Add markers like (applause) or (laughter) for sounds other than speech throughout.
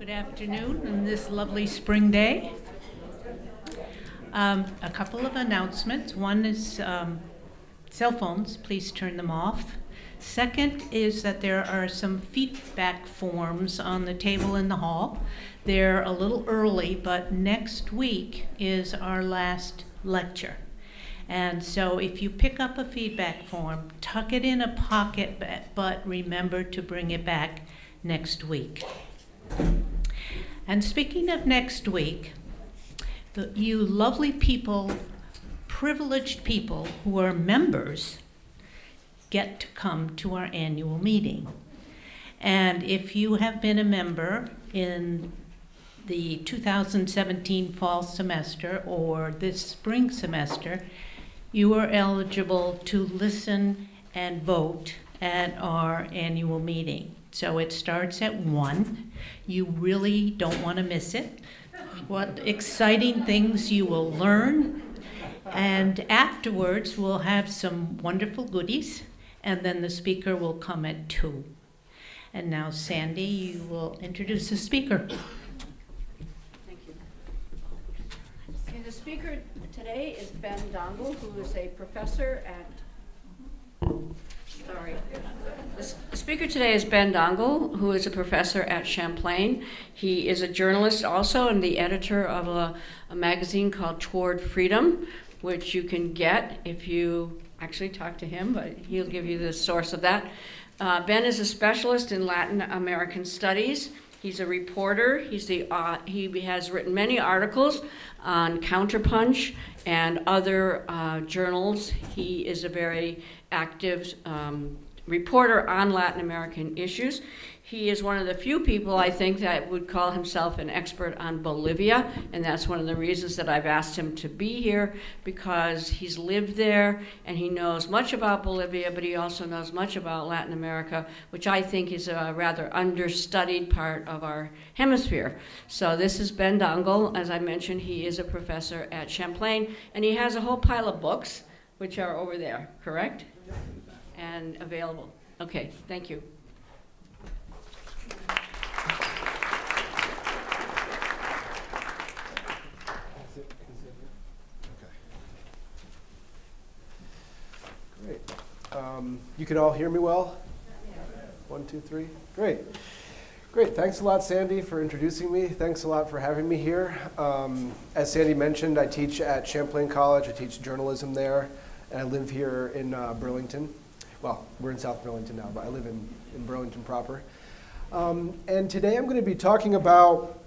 Good afternoon on this lovely spring day. Um, a couple of announcements. One is um, cell phones, please turn them off. Second is that there are some feedback forms on the table in the hall. They're a little early, but next week is our last lecture. And so if you pick up a feedback form, tuck it in a pocket, but remember to bring it back next week. And speaking of next week, the, you lovely people, privileged people who are members, get to come to our annual meeting. And if you have been a member in the 2017 fall semester or this spring semester, you are eligible to listen and vote at our annual meeting. So it starts at 1. You really don't want to miss it. What exciting things you will learn. And afterwards, we'll have some wonderful goodies, and then the speaker will come at 2. And now, Sandy, you will introduce the speaker. Thank you. The speaker today is Ben Dangl, who is a professor at Sorry. The speaker today is Ben Dangl, who is a professor at Champlain. He is a journalist also and the editor of a, a magazine called Toward Freedom, which you can get if you actually talk to him, but he'll give you the source of that. Uh, ben is a specialist in Latin American studies. He's a reporter. He's the, uh, he has written many articles on Counterpunch and other uh, journals. He is a very active um, reporter on Latin American issues. He is one of the few people, I think, that would call himself an expert on Bolivia, and that's one of the reasons that I've asked him to be here, because he's lived there and he knows much about Bolivia, but he also knows much about Latin America, which I think is a rather understudied part of our hemisphere. So this is Ben Dangl. As I mentioned, he is a professor at Champlain, and he has a whole pile of books, which are over there, correct? And available. Okay, thank you. Um, you can all hear me well? One, two, three. Great. Great. Thanks a lot, Sandy, for introducing me. Thanks a lot for having me here. Um, as Sandy mentioned, I teach at Champlain College. I teach journalism there, and I live here in uh, Burlington. Well, we're in South Burlington now, but I live in, in Burlington proper. Um, and today I'm going to be talking about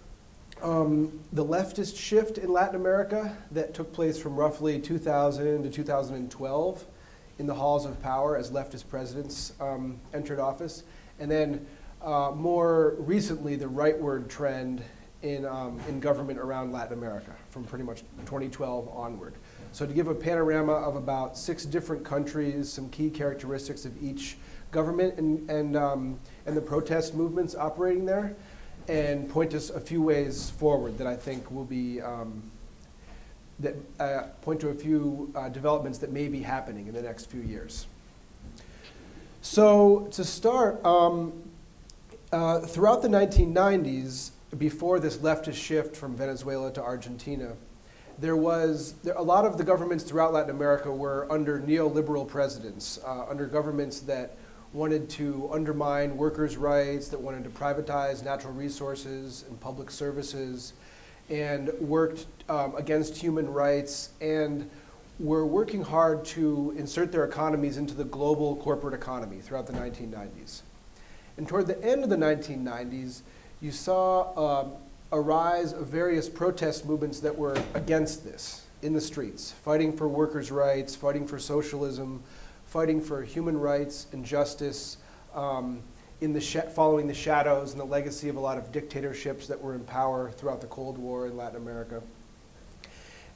um, the leftist shift in Latin America that took place from roughly 2000 to 2012 in the halls of power as leftist presidents um, entered office. And then uh, more recently, the rightward trend in, um, in government around Latin America from pretty much 2012 onward. So to give a panorama of about six different countries, some key characteristics of each government and, and, um, and the protest movements operating there, and point us a few ways forward that I think will be um, that uh, point to a few uh, developments that may be happening in the next few years. So to start, um, uh, throughout the 1990s, before this leftist shift from Venezuela to Argentina, there was there, a lot of the governments throughout Latin America were under neoliberal presidents, uh, under governments that wanted to undermine workers' rights, that wanted to privatize natural resources and public services, and worked um, against human rights and were working hard to insert their economies into the global corporate economy throughout the 1990s. And toward the end of the 1990s, you saw um, a rise of various protest movements that were against this in the streets, fighting for workers' rights, fighting for socialism, fighting for human rights and justice, um, in the following the shadows and the legacy of a lot of dictatorships that were in power throughout the Cold War in Latin America.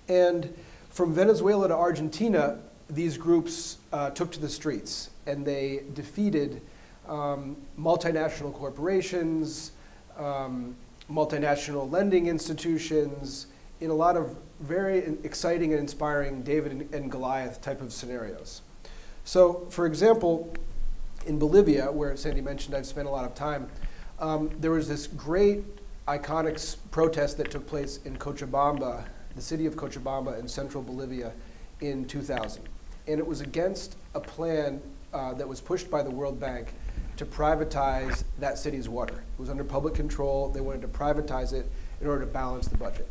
And from Venezuela to Argentina, these groups uh, took to the streets and they defeated um, multinational corporations, um, multinational lending institutions, in a lot of very exciting and inspiring David and Goliath type of scenarios. So, for example, in Bolivia, where Sandy mentioned I've spent a lot of time, um, there was this great iconic protest that took place in Cochabamba, the city of Cochabamba in central Bolivia in 2000. And it was against a plan uh, that was pushed by the World Bank to privatize that city's water. It was under public control. They wanted to privatize it in order to balance the budget.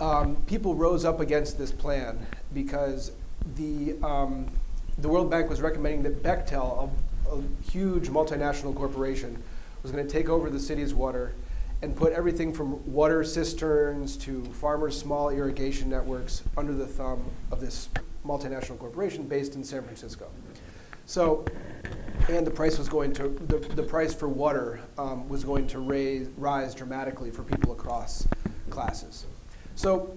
Um, people rose up against this plan because the, um, the World Bank was recommending that Bechtel, a, a huge multinational corporation, was going to take over the city's water and put everything from water cisterns to farmers' small irrigation networks under the thumb of this multinational corporation based in San Francisco. So, and the price was going to, the, the price for water um, was going to raise, rise dramatically for people across classes. So,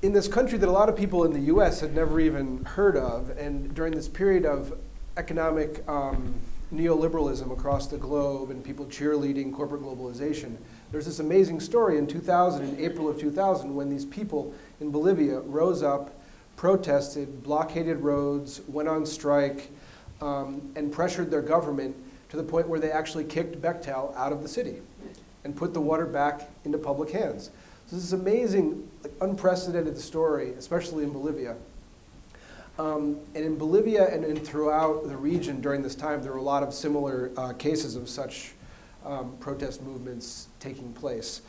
in this country that a lot of people in the US had never even heard of, and during this period of economic um, neoliberalism across the globe and people cheerleading corporate globalization, there's this amazing story in 2000, in April of 2000, when these people in Bolivia rose up, protested, blockaded roads, went on strike, um, and pressured their government to the point where they actually kicked Bechtel out of the city and put the water back into public hands. So this is amazing, like, unprecedented story, especially in Bolivia. Um, and in Bolivia and, throughout the region during this time, there were a lot of similar uh, cases of such um, protest movements taking place.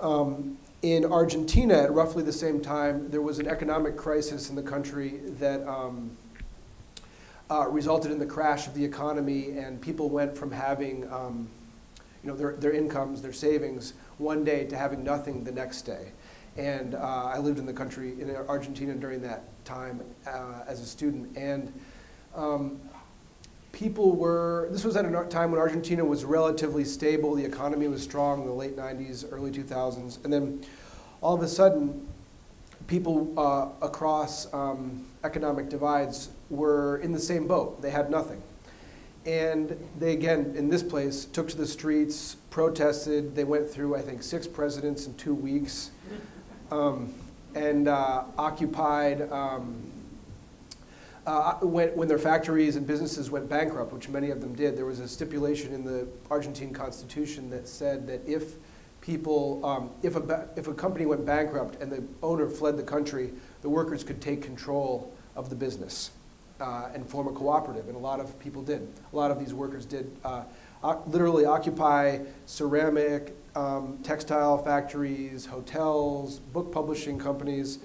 Um, in Argentina, at roughly the same time, there was an economic crisis in the country that um, uh, resulted in the crash of the economy, and people went from having um, you know, their, their incomes, their savings, one day to having nothing the next day. And uh, I lived in the country, in Argentina during that time uh, as a student. And um, people were, this was at a time when Argentina was relatively stable, the economy was strong in the late 90s, early 2000s. And then all of a sudden, people uh, across um, economic divides were in the same boat. They had nothing. And they, again, in this place, took to the streets, protested. They went through, I think, six presidents in two weeks, um, and uh, occupied. Um, uh, when, when their factories and businesses went bankrupt, which many of them did, there was a stipulation in the Argentine constitution that said that if people, um, if, a, if a company went bankrupt and the owner fled the country, the workers could take control of the business uh, and form a cooperative, and a lot of people did. A lot of these workers did uh, literally occupy ceramic, um, textile factories, hotels, book publishing companies,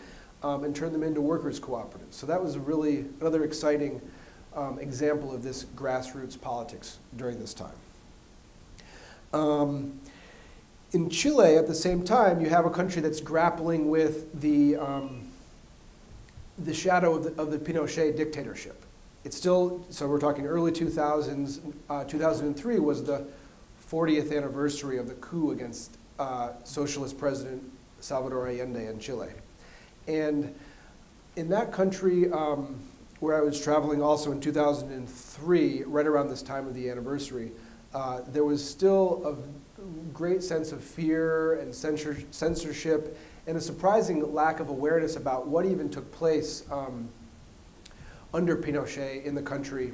um, and turn them into workers' cooperatives. So that was really another exciting um, example of this grassroots politics during this time. Um, in Chile, at the same time, you have a country that's grappling with the um, the shadow of the, of the Pinochet dictatorship. It's still, so we're talking early 2000s. Uh, 2003 was the 40th anniversary of the coup against uh, socialist president Salvador Allende in Chile. And in that country, um, where I was traveling also in 2003, right around this time of the anniversary, uh, there was still a great sense of fear and censor censorship and a surprising lack of awareness about what even took place um, under Pinochet in the country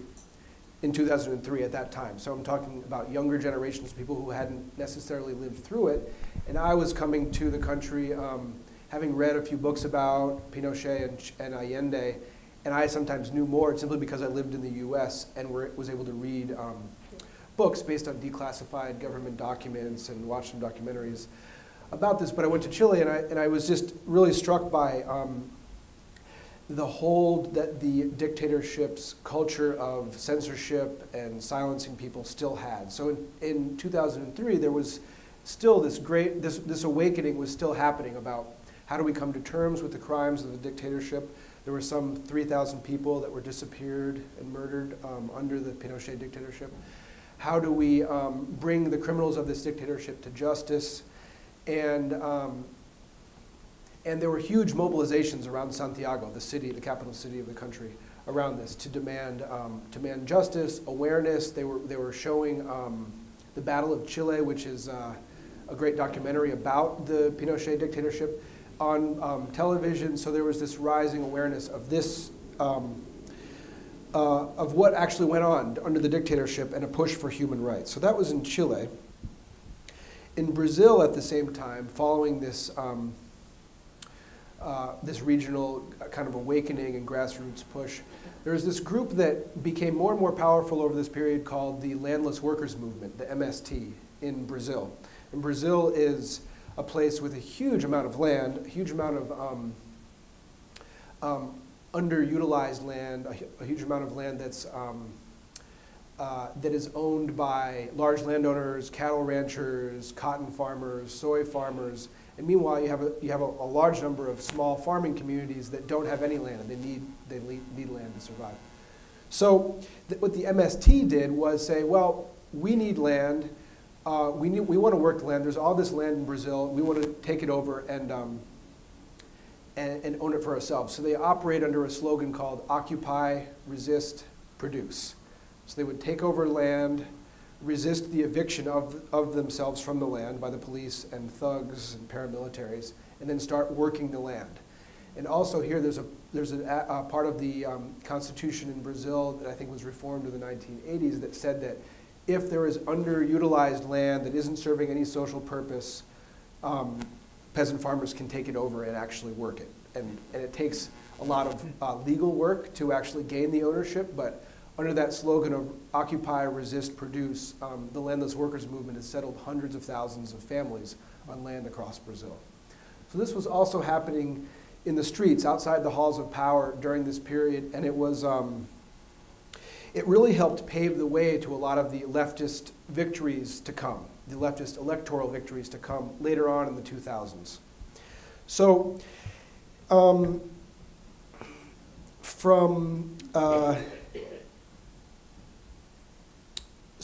in 2003 at that time. So I'm talking about younger generations, people who hadn't necessarily lived through it. And I was coming to the country um, having read a few books about Pinochet and, and, Allende, and I sometimes knew more simply because I lived in the US and were, was able to read um, books based on declassified government documents and watch some documentaries about this, but I went to Chile and I, and I was just really struck by um, the hold that the dictatorship's culture of censorship and silencing people still had. So in, in 2003, there was still this great, this, this awakening was still happening about how do we come to terms with the crimes of the dictatorship. There were some 3,000 people that were disappeared and murdered um, under the Pinochet dictatorship. How do we um, bring the criminals of this dictatorship to justice? And, um, and there were huge mobilizations around Santiago, the city, the capital city of the country, around this to demand, um, demand justice, awareness. They were, they were showing um, the Battle of Chile, which is uh, a great documentary about the Pinochet dictatorship, on um, television. So there was this rising awareness of this, um, uh, of what actually went on under the dictatorship and a push for human rights. So that was in Chile. In Brazil at the same time, following this, um, uh, this regional kind of awakening and grassroots push, there's this group that became more and more powerful over this period called the Landless Workers Movement, the MST, in Brazil. And Brazil is a place with a huge amount of land, a huge amount of um, um, underutilized land, a, a huge amount of land that's um, uh, that is owned by large landowners, cattle ranchers, cotton farmers, soy farmers, and meanwhile you have a, you have a, a large number of small farming communities that don't have any land and they need they need, land to survive. So th- what the MST did was say, well, we need land. Uh, we, need, we want to work the land. There's all this land in Brazil. We want to take it over and, um, and, and own it for ourselves. So they operate under a slogan called Occupy, Resist, Produce. So they would take over land, resist the eviction of, of themselves from the land by the police and thugs and paramilitaries, and then start working the land. And also here, there's a, there's a, a part of the um, constitution in Brazil that I think was reformed in the 1980s that said that if there is underutilized land that isn't serving any social purpose, um, peasant farmers can take it over and actually work it. And, and it takes a lot of uh, legal work to actually gain the ownership, but under that slogan of occupy, resist, produce, um, the landless workers movement has settled hundreds of thousands of families on land across Brazil. So this was also happening in the streets outside the halls of power during this period, and it was um, it really helped pave the way to a lot of the leftist victories to come, the leftist electoral victories to come later on in the 2000s. So, um, from uh,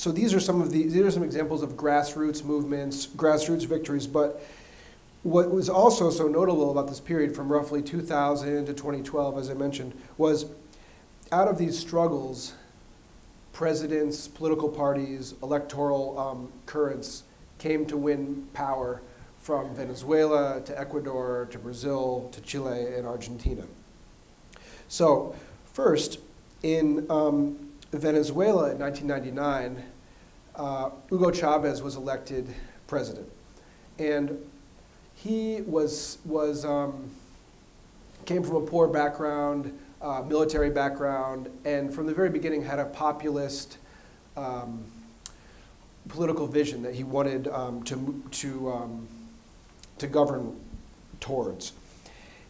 so these are some of the these are some examples of grassroots movements, grassroots victories. But what was also so notable about this period, from roughly 2000 to 2012, as I mentioned, was out of these struggles, presidents, political parties, electoral um, currents came to win power from Venezuela to Ecuador to Brazil to Chile and Argentina. So, first, in um, Venezuela in 1999, uh, Hugo Chavez was elected president. And he was, was, um, came from a poor background, uh, military background, and from the very beginning had a populist um, political vision that he wanted um, to, to, um, to govern towards.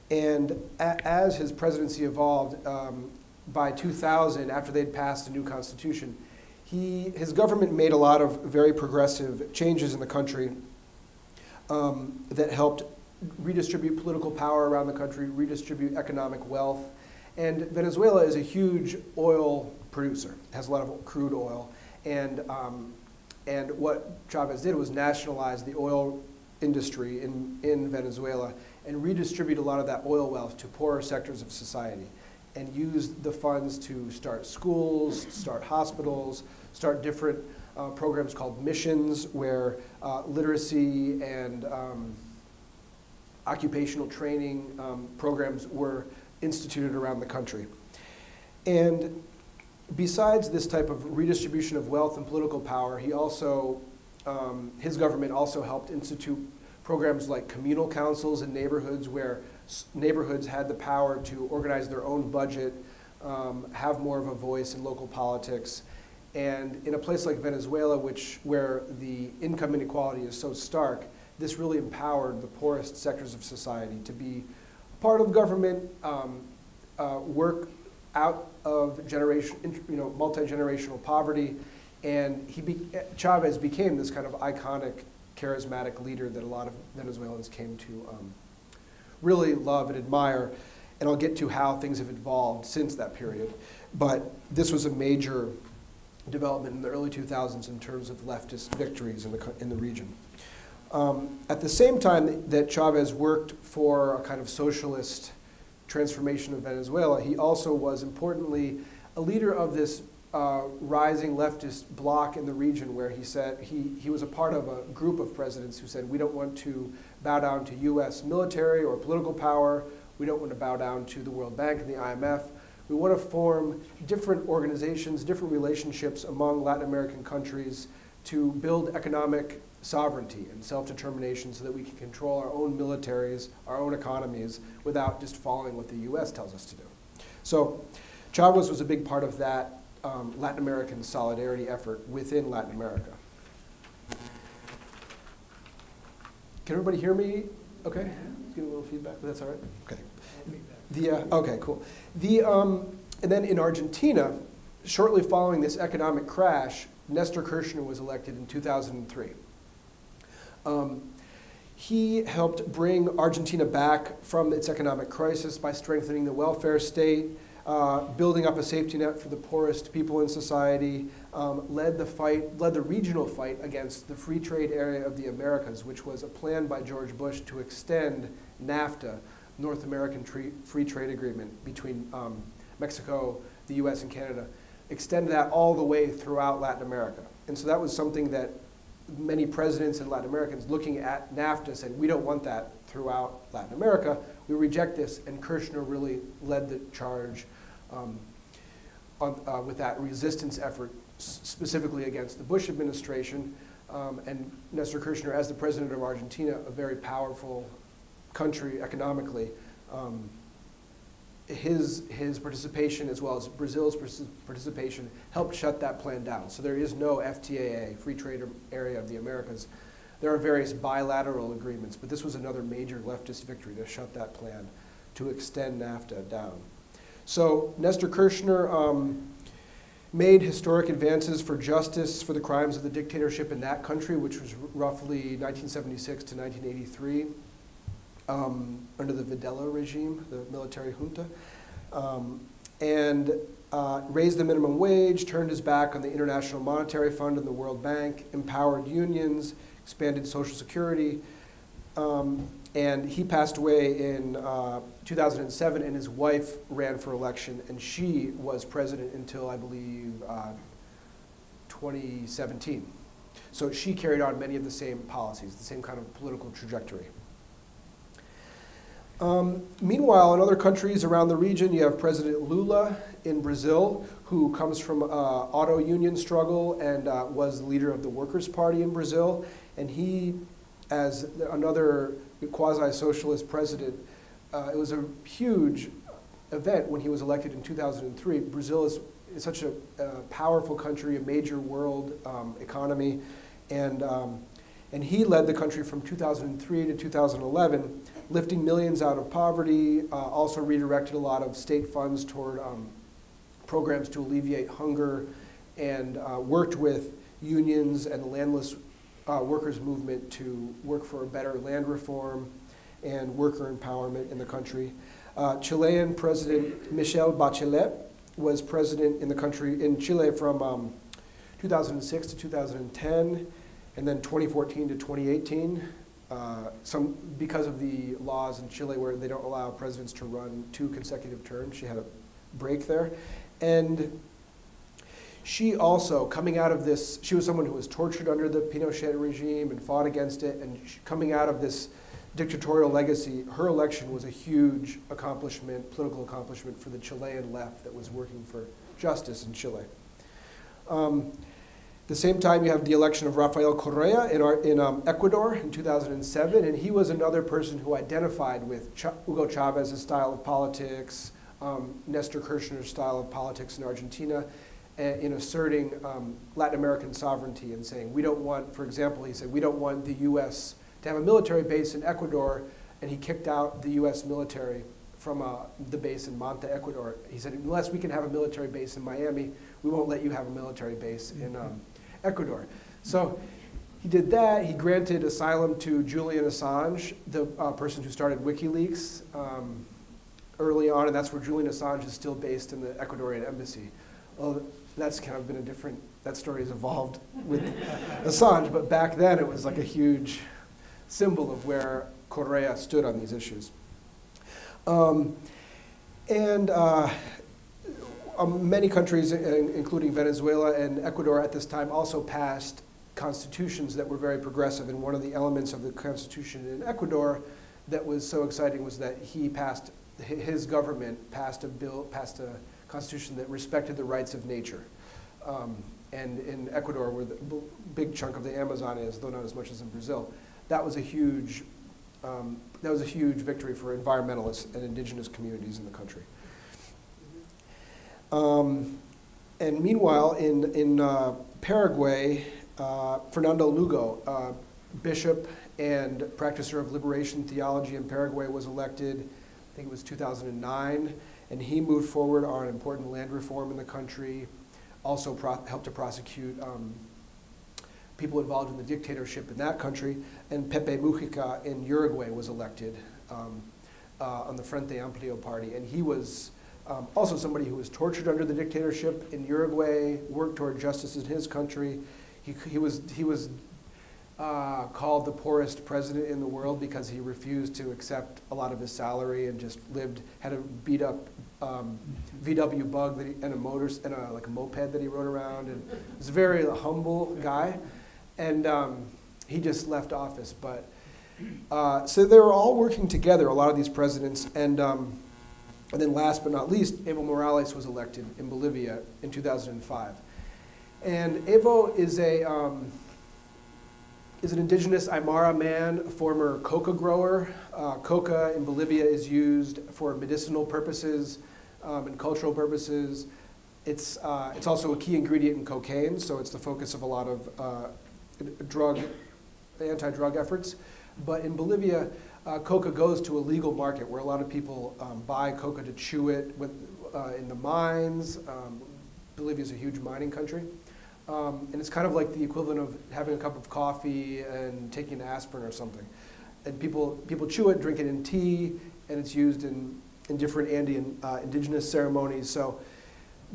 And as his presidency evolved, um, by 2000, after they'd passed a new constitution, he, his government made a lot of very progressive changes in the country um, that helped redistribute political power around the country, redistribute economic wealth. And Venezuela is a huge oil producer, has a lot of crude oil. And, um, and what Chavez did was nationalize the oil industry in, in Venezuela and redistribute a lot of that oil wealth to poorer sectors of society and use the funds to start schools, start hospitals, start different uh, programs called missions where uh, literacy and um, occupational training um, programs were instituted around the country. And besides this type of redistribution of wealth and political power, he also, um, his government also helped institute programs like communal councils in neighborhoods where neighborhoods had the power to organize their own budget, um, have more of a voice in local politics. And in a place like Venezuela, which, where the income inequality is so stark, this really empowered the poorest sectors of society to be part of government, um, uh, work out of generation, you know, multi-generational poverty, and he be, Chavez became this kind of iconic, charismatic leader that a lot of Venezuelans came to um, really love and admire. And I'll get to how things have evolved since that period. But this was a major development in the early 2000s in terms of leftist victories in the, in the region. Um, at the same time that- that Chavez worked for a kind of socialist transformation of Venezuela, he also was importantly a leader of this uh, rising leftist bloc in the region where he said he, he was a part of a group of presidents who said we don't want to bow down to US military or political power, we don't want to bow down to the World Bank and the IMF. We want to form different organizations, different relationships among Latin American countries to build economic sovereignty and self-determination so that we can control our own militaries, our own economies, without just following what the US tells us to do. So Chavez was a big part of that um, Latin American solidarity effort within Latin America. Can everybody hear me? Okay, getting a little feedback, but that's all right. Okay. The uh, okay, cool. The um, and then in Argentina, shortly following this economic crash, Nestor Kirchner was elected in 2003. Um, he helped bring Argentina back from its economic crisis by strengthening the welfare state, uh, building up a safety net for the poorest people in society, um, led the fight, led the regional fight against the free trade area of the Americas, which was a plan by George Bush to extend NAFTA, North American Free Trade Agreement between um, Mexico, the U.S., and Canada, extend that all the way throughout Latin America. And so that was something that many presidents and Latin Americans looking at NAFTA said, we don't want that throughout Latin America. We reject this. And Kirchner really led the charge um, on, uh, with that resistance effort, specifically against the Bush administration. Um, and Nestor Kirchner, as the president of Argentina, a very powerful country economically, um, his, his participation as well as Brazil's participation helped shut that plan down. So there is no FTAA, free trade area of the Americas. There are various bilateral agreements, but this was another major leftist victory to shut that plan, to extend NAFTA down. So Nestor Kirchner um, made historic advances for justice for the crimes of the dictatorship in that country, which was roughly 1976 to 1983 um, under the Videla regime, the military junta, um, and uh, raised the minimum wage, turned his back on the International Monetary Fund and the World Bank, empowered unions, expanded Social Security, um, and he passed away in uh, 2007, and his wife ran for election, and she was president until, I believe, uh, 2017. So she carried on many of the same policies, the same kind of political trajectory. Um, meanwhile, in other countries around the region, you have President Lula in Brazil, who comes from uh, auto union struggle and uh, was the leader of the Workers' Party in Brazil. And he, as another quasi-socialist president, uh, it was a huge event when he was elected in 2003. Brazil is, is such a, a, powerful country, a major world um, economy, and, um, and he led the country from 2003 to 2011 lifting millions out of poverty, uh, also redirected a lot of state funds toward um, programs to alleviate hunger, and uh, worked with unions and the landless uh, workers movement to work for a better land reform and worker empowerment in the country. Uh, Chilean President Michelle Bachelet was president in the country, in Chile from um, 2006 to 2010, and then 2014 to 2018. Uh, some, because of the laws in Chile where they don't allow presidents to run two consecutive terms, she had a break there. And she also, coming out of this, she was someone who was tortured under the Pinochet regime and fought against it. And she, coming out of this dictatorial legacy, her election was a huge accomplishment, political accomplishment for the Chilean left that was working for justice in Chile. Um, the same time, you have the election of Rafael Correa in, our, in um, Ecuador in 2007, and he was another person who identified with Ch Hugo Chavez's style of politics, um, Nestor Kirchner's style of politics in Argentina, in asserting um, Latin American sovereignty and saying, we don't want, for example, he said, we don't want the U.S. to have a military base in Ecuador, and he kicked out the U.S. military from uh, the base in Manta, Ecuador. He said, unless we can have a military base in Miami, we won't let you have a military base in um, Ecuador. So he did that. He granted asylum to Julian Assange, the uh, person who started WikiLeaks um, early on, and that's where Julian Assange is still based in the Ecuadorian embassy. Well, that's kind of been a different, that story has evolved with (laughs) Assange, but back then it was like a huge symbol of where Correa stood on these issues. Um, and uh, um, many countries, including Venezuela and Ecuador at this time, also passed constitutions that were very progressive. And one of the elements of the constitution in Ecuador that was so exciting was that he passed, his government passed a bill, passed a constitution that respected the rights of nature. Um, and in Ecuador, where the big chunk of the Amazon is, though not as much as in Brazil, that was a huge, um, that was a huge victory for environmentalists and indigenous communities in the country. Um, and meanwhile, in, in uh, Paraguay, uh, Fernando Lugo, uh, bishop and practicer of liberation theology in Paraguay, was elected, I think it was 2009, and he moved forward on important land reform in the country, also helped to prosecute um, people involved in the dictatorship in that country, and Pepe Mujica in Uruguay was elected um, uh, on the Frente Amplio party, and he was um, also somebody who was tortured under the dictatorship in Uruguay, worked toward justice in his country. He, he was, he was uh, called the poorest president in the world because he refused to accept a lot of his salary and just lived, had a beat up um, VW bug he, and a motor, and a, like a moped that he rode around, and was a very humble guy. And um, he just left office. But uh, so they were all working together, a lot of these presidents, and um, and then last but not least, Evo Morales was elected in Bolivia in 2005. And Evo is a um, is an indigenous Aymara man, a former coca grower. Uh, coca in Bolivia is used for medicinal purposes um, and cultural purposes. It's, uh, it's also a key ingredient in cocaine, so it's the focus of a lot of uh, drug, anti-drug efforts. But in Bolivia, uh, coca goes to a legal market where a lot of people um, buy coca to chew it with, uh, in the mines. Um, Bolivia is a huge mining country. Um, and it's kind of like the equivalent of having a cup of coffee and taking an aspirin or something. And people, people chew it, drink it in tea, and it's used in, in different Andean uh, indigenous ceremonies. So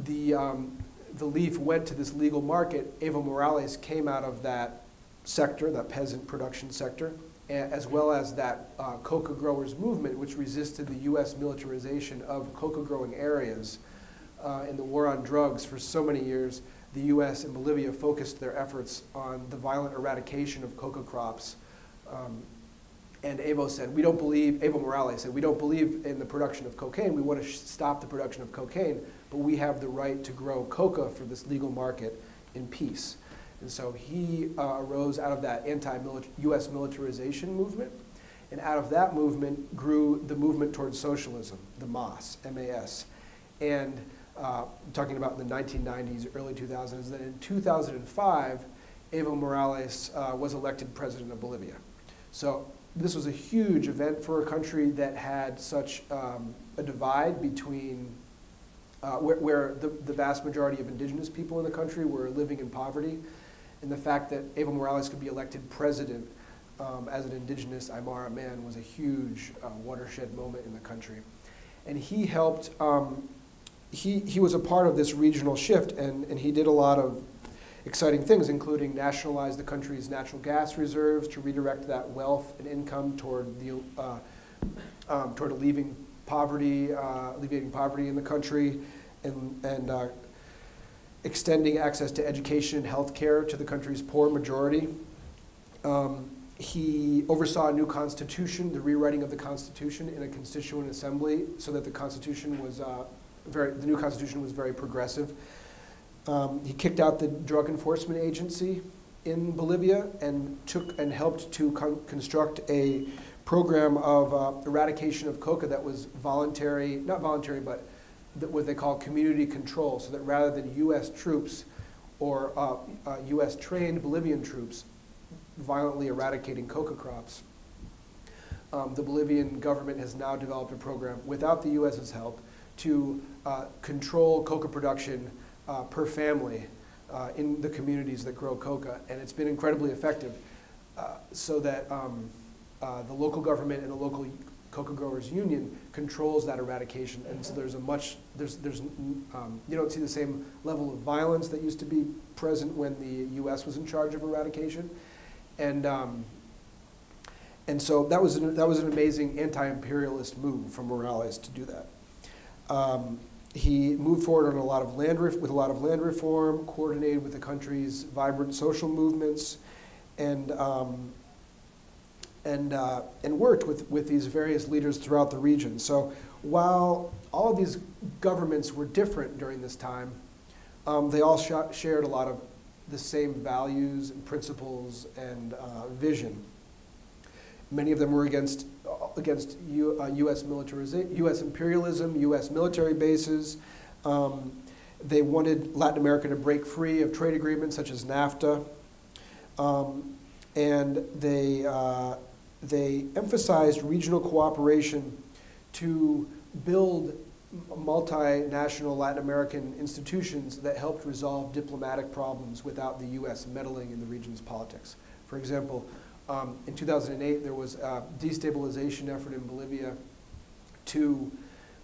the, um, the leaf went to this legal market. Evo Morales came out of that sector, that peasant production sector, as well as that uh, coca growers movement, which resisted the U.S. militarization of coca growing areas uh, in the war on drugs for so many years the U.S. and Bolivia focused their efforts on the violent eradication of coca crops. Um, and Evo said, we don't believe, Evo Morales said, we don't believe in the production of cocaine. We want to stop the production of cocaine, but we have the right to grow coca for this legal market in peace. And so he uh, arose out of that anti-U.S. militarization movement. And out of that movement grew the movement towards socialism, the MAS, M-A-S. And uh, talking about in the 1990s, early 2000s, that in 2005, Evo Morales uh, was elected president of Bolivia. So this was a huge event for a country that had such um, a divide between uh, where, where the, the, vast majority of indigenous people in the country were living in poverty, and the fact that Evo Morales could be elected president um, as an indigenous Aymara man was a huge uh, watershed moment in the country. And he helped um, he, he was a part of this regional shift, and, and he did a lot of exciting things, including nationalize the country's natural gas reserves to redirect that wealth and income toward, the, uh, um, toward alleviating poverty, uh, alleviating poverty in the country, and, and uh, extending access to education and health care to the country's poor majority. Um, he oversaw a new constitution, the rewriting of the constitution in a constituent assembly, so that the constitution was uh, very, the new constitution was very progressive. Um, he kicked out the Drug Enforcement Agency in Bolivia and took and helped to con construct a program of uh, eradication of coca that was voluntary, not voluntary, but what they call community control, so that rather than U.S. troops or uh, uh, U.S. trained Bolivian troops violently eradicating coca crops, um, the Bolivian government has now developed a program without the U.S.'s help to uh, control coca production uh, per family uh, in the communities that grow coca, and it's been incredibly effective. Uh, so that um, uh, the local government and the local coca growers union controls that eradication, and so there's a much there's there's um, you don't see the same level of violence that used to be present when the U.S. was in charge of eradication, and um, and so that was an, that was an amazing anti-imperialist move from Morales to do that. Um, he moved forward on a lot of land with a lot of land reform, coordinated with the country's vibrant social movements, and um, and uh, and worked with with these various leaders throughout the region. So while all of these governments were different during this time, Um, they all sh- shared a lot of the same values and principles and uh, vision. Many of them were against, against U, uh, U.S. militarization, U.S. imperialism, U.S. military bases. Um, they wanted Latin America to break free of trade agreements such as NAFTA. Um, and they, uh, they emphasized regional cooperation to build multinational Latin American institutions that helped resolve diplomatic problems without the U.S. meddling in the region's politics. For example, um, in 2008, there was a destabilization effort in Bolivia to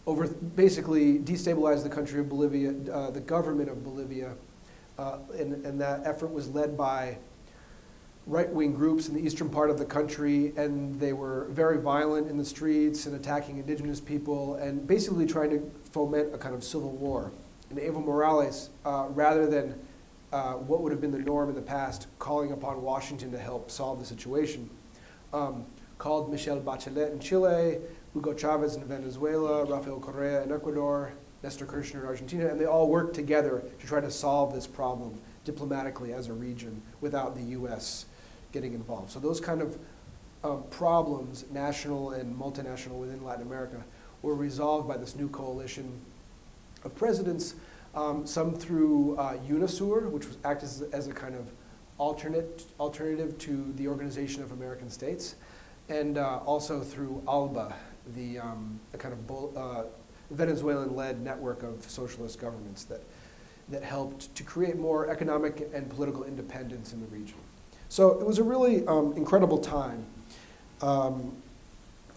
over basically destabilize the country of Bolivia, uh, the government of Bolivia, uh, and, and that effort was led by right-wing groups in the eastern part of the country, and they were very violent in the streets and attacking indigenous people, and basically trying to foment a kind of civil war. And Evo Morales, uh, rather than uh, what would have been the norm in the past, calling upon Washington to help solve the situation, um, called Michelle Bachelet in Chile, Hugo Chavez in Venezuela, Rafael Correa in Ecuador, Nestor Kirchner in Argentina, and they all worked together to try to solve this problem diplomatically as a region without the U.S getting involved. So those kind of um, problems, national and multinational within Latin America, were resolved by this new coalition of presidents, um, some through uh, UNASUR, which was acted as, as, a kind of alternate, alternative to the Organization of American States, and uh, also through ALBA, the, um, the kind of uh, Venezuelan-led network of socialist governments that, that helped to create more economic and political independence in the region. So it was a really um, incredible time. Um,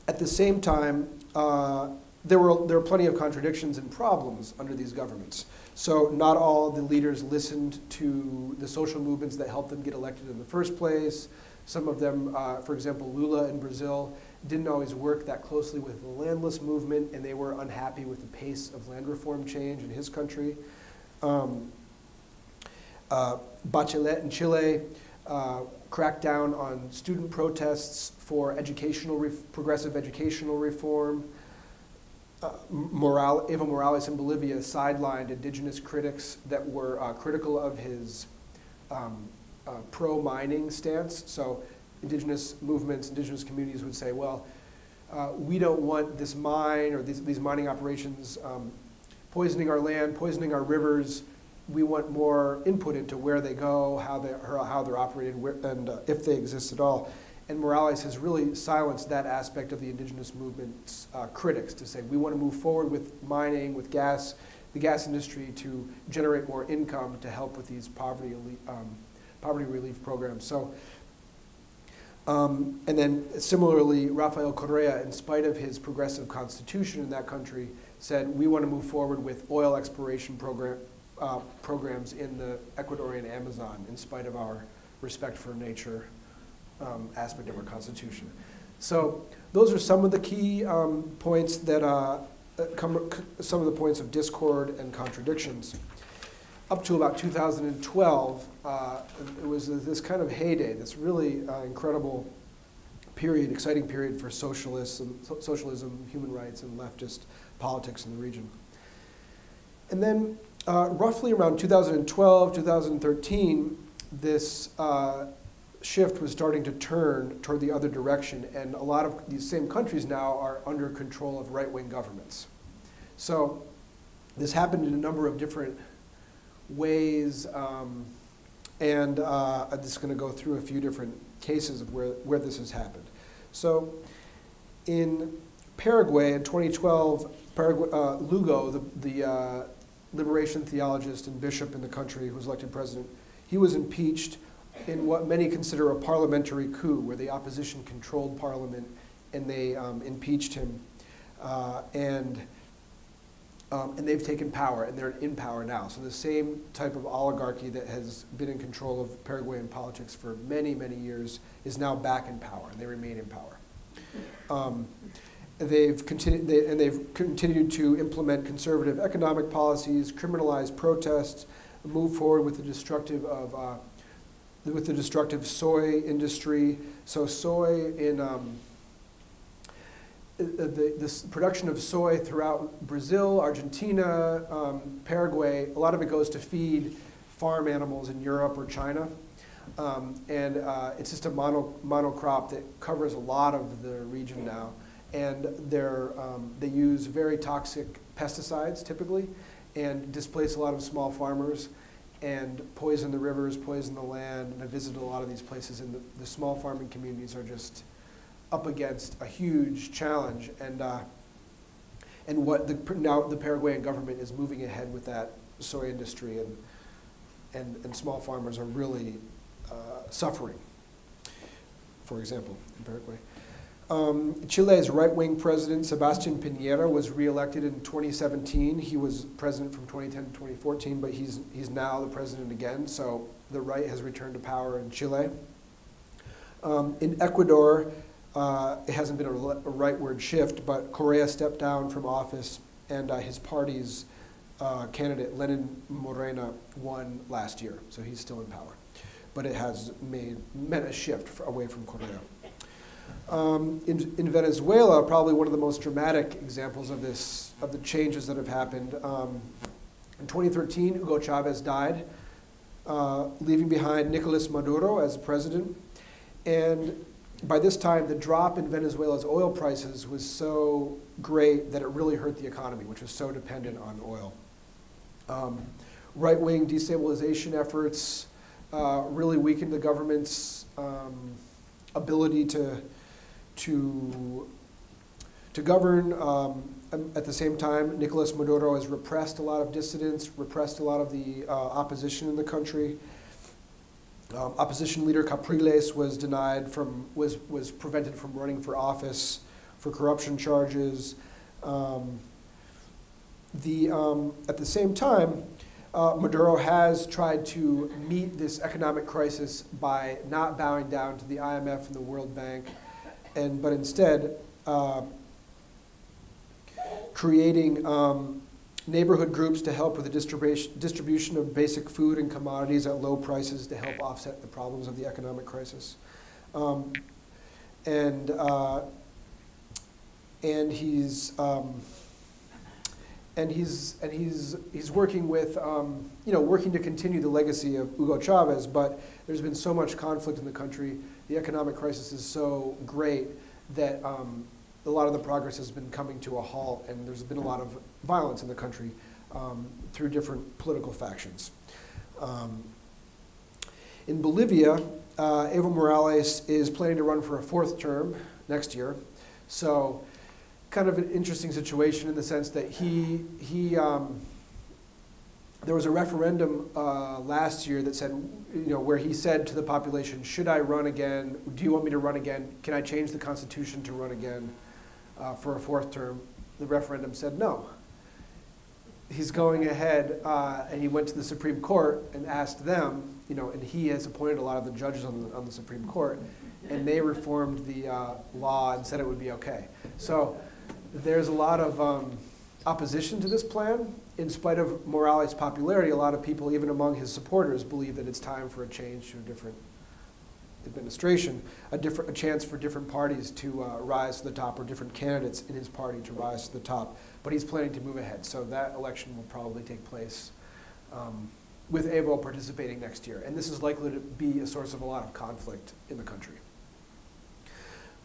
at the same time, uh, there, were, there were plenty of contradictions and problems under these governments. So not all the leaders listened to the social movements that helped them get elected in the first place. Some of them, uh, for example, Lula in Brazil, didn't always work that closely with the landless movement, and they were unhappy with the pace of land reform change in his country. Um, uh, Bachelet in Chile uh, crack down on student protests for educational progressive educational reform. Uh, Evo Morales in Bolivia sidelined indigenous critics that were uh, critical of his um, uh, pro-mining stance. So indigenous movements, indigenous communities would say, well, uh, we don't want this mine or these, these mining operations um, poisoning our land, poisoning our rivers, we want more input into where they go, how, they, how they're operated, where, and uh, if they exist at all. And Morales has really silenced that aspect of the indigenous movement's uh, critics to say we want to move forward with mining, with gas, the gas industry to generate more income to help with these poverty, um, poverty relief programs. So, um, and then similarly, Rafael Correa, in spite of his progressive constitution in that country, said we want to move forward with oil exploration program, uh, programs in the Ecuadorian Amazon in spite of our respect for nature um, aspect of our constitution. So those are some of the key um, points that uh, come, some of the points of discord and contradictions. Up to about 2012, uh, it was this kind of heyday, this really uh, incredible period, exciting period for socialism, socialism, human rights, and leftist politics in the region. And then uh, roughly around 2012, 2013, this uh, shift was starting to turn toward the other direction, and a lot of these same countries now are under control of right-wing governments. So this happened in a number of different ways, um, and uh, I'm just going to go through a few different cases of where, where this has happened. So in Paraguay in 2012, Paraguay, uh, Lugo, the, the uh, liberation theologist and bishop in the country who was elected president, he was impeached in what many consider a parliamentary coup, where the opposition controlled parliament and they um, impeached him. Uh, and, um, and they've taken power, and they're in power now. So the same type of oligarchy that has been in control of Paraguayan politics for many, many years is now back in power, and they remain in power. Um, They've continued, they, and they've continued to implement conservative economic policies, criminalize protests, move forward with the destructive of uh, with the destructive soy industry. So soy in um, the, this production of soy throughout Brazil, Argentina, um, Paraguay, a lot of it goes to feed farm animals in Europe or China. Um, and uh, it's just a mono, monocrop that covers a lot of the region now. And they're, um, they use very toxic pesticides typically and displace a lot of small farmers and poison the rivers, poison the land. And I visited a lot of these places, and the, the small farming communities are just up against a huge challenge. And, uh, and what the, now the Paraguayan government is moving ahead with that soy industry, and, and, and small farmers are really uh, suffering, for example, in Paraguay. Um, Chile's right-wing president, Sebastian Piñera, was re-elected in 2017. He was president from 2010 to 2014, but he's, he's now the president again, so the right has returned to power in Chile. Um, in Ecuador, uh, it hasn't been a, a, rightward shift, but Correa stepped down from office, and uh, his party's uh, candidate, Lenin Moreno, won last year, so he's still in power. But it has made, meant a shift away from Correa. Um, in, in, Venezuela, probably one of the most dramatic examples of this, of the changes that have happened. Um, in 2013, Hugo Chavez died, uh, leaving behind Nicolas Maduro as president. And by this time, the drop in Venezuela's oil prices was so great that it really hurt the economy, which was so dependent on oil. Um, right wing destabilization efforts uh, really weakened the government's um, ability to to, to govern. Um, at the same time, Nicolas Maduro has repressed a lot of dissidents, repressed a lot of the uh, opposition in the country. Um, opposition leader Capriles was denied from, was, was prevented from running for office for corruption charges. Um, the, um, at the same time, uh, Maduro has tried to meet this economic crisis by not bowing down to the IMF and the World Bank and but instead uh, creating um, neighborhood groups to help with the distribution, distribution of basic food and commodities at low prices to help offset the problems of the economic crisis. Um, and, uh, and he's, um, and he's, and he's, he's working with, um, you know, working to continue the legacy of Hugo Chavez, but there's been so much conflict in the country the economic crisis is so great that um, a lot of the progress has been coming to a halt, and there's been a lot of violence in the country um, through different political factions. Um, in Bolivia, uh, Evo Morales is planning to run for a fourth term next year. So, kind of an interesting situation in the sense that he he um, there was a referendum uh, last year that said, you know, where he said to the population, should I run again? Do you want me to run again? Can I change the Constitution to run again uh, for a fourth term? The referendum said no. He's going ahead, uh, and he went to the Supreme Court and asked them, you know, and he has appointed a lot of the judges on the, on the Supreme Court, and they reformed the uh, law and said it would be okay. So there's a lot of um, opposition to this plan, in spite of Morales' popularity, a lot of people, even among his supporters, believe that it's time for a change to a different administration, a, different, a chance for different parties to uh, rise to the top or different candidates in his party to rise to the top. But he's planning to move ahead, so that election will probably take place um, with Evo participating next year. And this is likely to be a source of a lot of conflict in the country.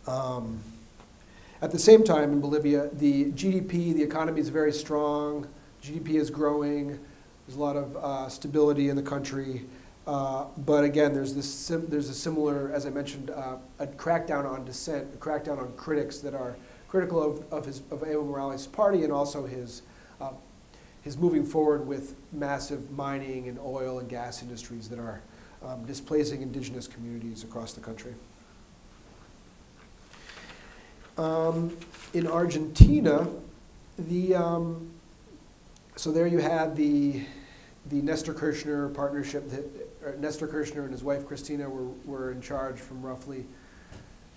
Um, at the same time, in Bolivia, the GDP, the economy is very strong. GDP is growing. There's a lot of uh, stability in the country. Uh, but again, there's this there's a similar, as I mentioned, uh, a crackdown on dissent, a crackdown on critics that are critical of, of his of Evo Morales' party and also his uh, his moving forward with massive mining and oil and gas industries that are um, displacing indigenous communities across the country. Um, in Argentina, the um, so there you had the, the Nestor Kirchner partnership that uh, Nestor Kirchner and his wife Cristina were, were in charge from roughly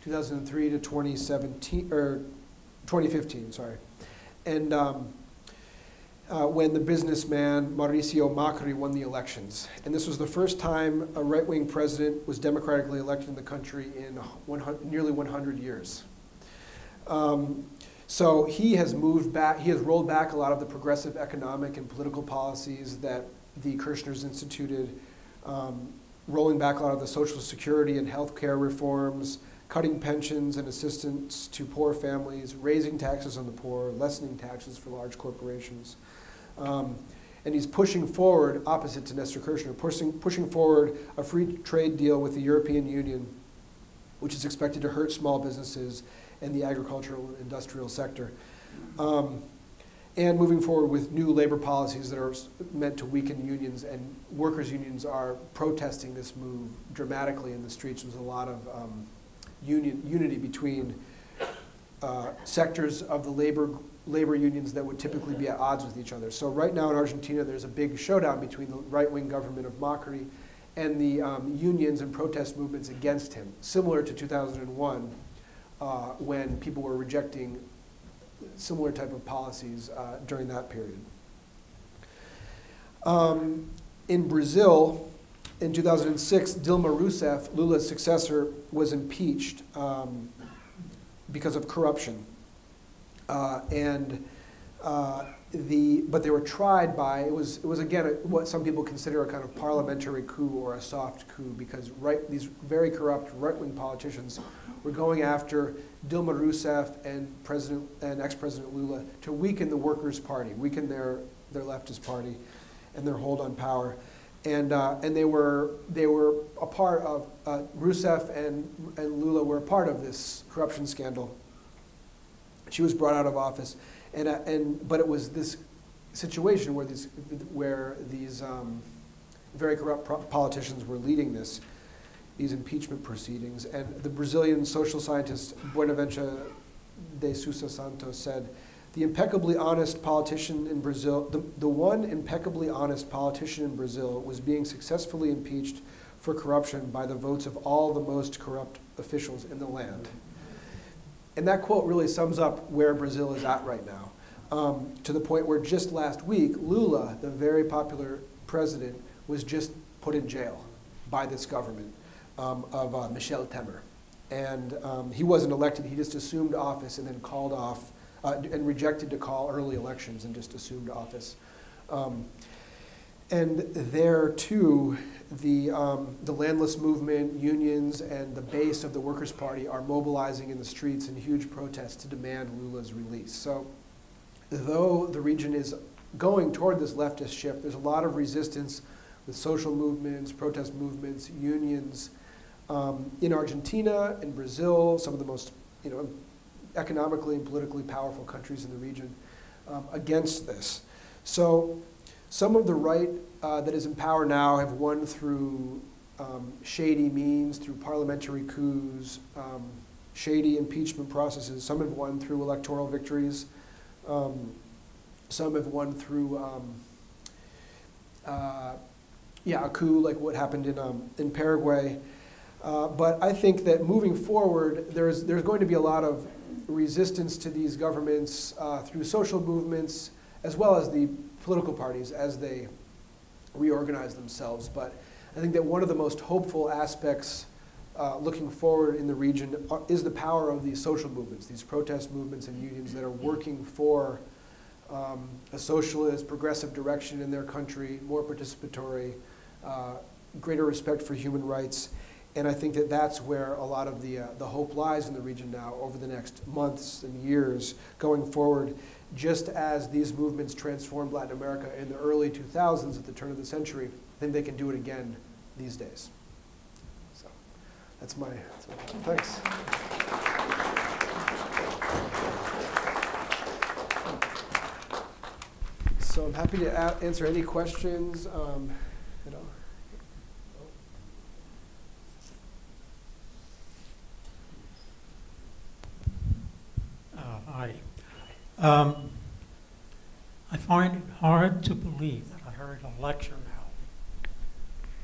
2003 to 2017 or 2015, sorry. And um, uh, when the businessman Mauricio Macri won the elections. And this was the first time a right wing president was democratically elected in the country in 100, nearly 100 years. Um, so he has moved back, he has rolled back a lot of the progressive economic and political policies that the Kirchners instituted, um, rolling back a lot of the social security and health care reforms, cutting pensions and assistance to poor families, raising taxes on the poor, lessening taxes for large corporations. Um, and he's pushing forward, opposite to Nestor Kirchner, pushing, pushing forward a free trade deal with the European Union, which is expected to hurt small businesses and the agricultural and industrial sector. Um, and moving forward with new labor policies that are meant to weaken unions, and workers' unions are protesting this move dramatically in the streets. There's a lot of um, union, unity between uh, sectors of the labor, labor unions that would typically be at odds with each other. So right now in Argentina, there's a big showdown between the right-wing government of Macri and the um, unions and protest movements against him, similar to 2001, uh, when people were rejecting similar type of policies uh, during that period. Um, in Brazil, in 2006, Dilma Rousseff, Lula's successor, was impeached um, because of corruption. Uh, and uh, the, but they were tried by, it was, it was again a, what some people consider a kind of parliamentary coup or a soft coup because right, these very corrupt right-wing politicians were going after Dilma Rousseff and President and ex-President Lula to weaken the Workers' Party, weaken their, their leftist party and their hold on power. And, uh, and they, were, they were a part of, uh, Rousseff and, and Lula were a part of this corruption scandal. She was brought out of office. And, uh, and, but it was this situation where these, where these um, very corrupt politicians were leading this, these impeachment proceedings. And the Brazilian social scientist Buenaventura de Sousa Santos said, the impeccably honest politician in Brazil, the, the one impeccably honest politician in Brazil was being successfully impeached for corruption by the votes of all the most corrupt officials in the land. And that quote really sums up where Brazil is at right now. Um, to the point where just last week, Lula, the very popular president, was just put in jail by this government um, of uh, Michel Temer. And um, he wasn't elected, he just assumed office and then called off uh, and rejected to call early elections and just assumed office. And there too, the, um, the landless movement, unions, and the base of the Workers' Party are mobilizing in the streets in huge protests to demand Lula's release. So, though the region is going toward this leftist shift, there's a lot of resistance with social movements, protest movements, unions um, in Argentina, in Brazil, some of the most you know, economically and politically powerful countries in the region um, against this. So some of the right uh, that is in power now have won through um, shady means, through parliamentary coups, um, shady impeachment processes. Some have won through electoral victories. Um, some have won through, um, uh, yeah, a coup like what happened in, um, in Paraguay. Uh, but I think that moving forward, there's, there's going to be a lot of resistance to these governments uh, through social movements as well as the political parties as they reorganize themselves. But I think that one of the most hopeful aspects uh, looking forward in the region are, is the power of these social movements, these protest movements and unions that are working for um, a socialist, progressive direction in their country, more participatory, uh, greater respect for human rights. And I think that that's where a lot of the, uh, the hope lies in the region now over the next months and years going forward. Just as these movements transformed Latin America in the early 2000s at the turn of the century, I think they can do it again these days. So that's my, that's my thanks. So I'm happy to answer any questions. Um, you know. Uh, Hi. Um, I find it hard to believe that I heard a lecture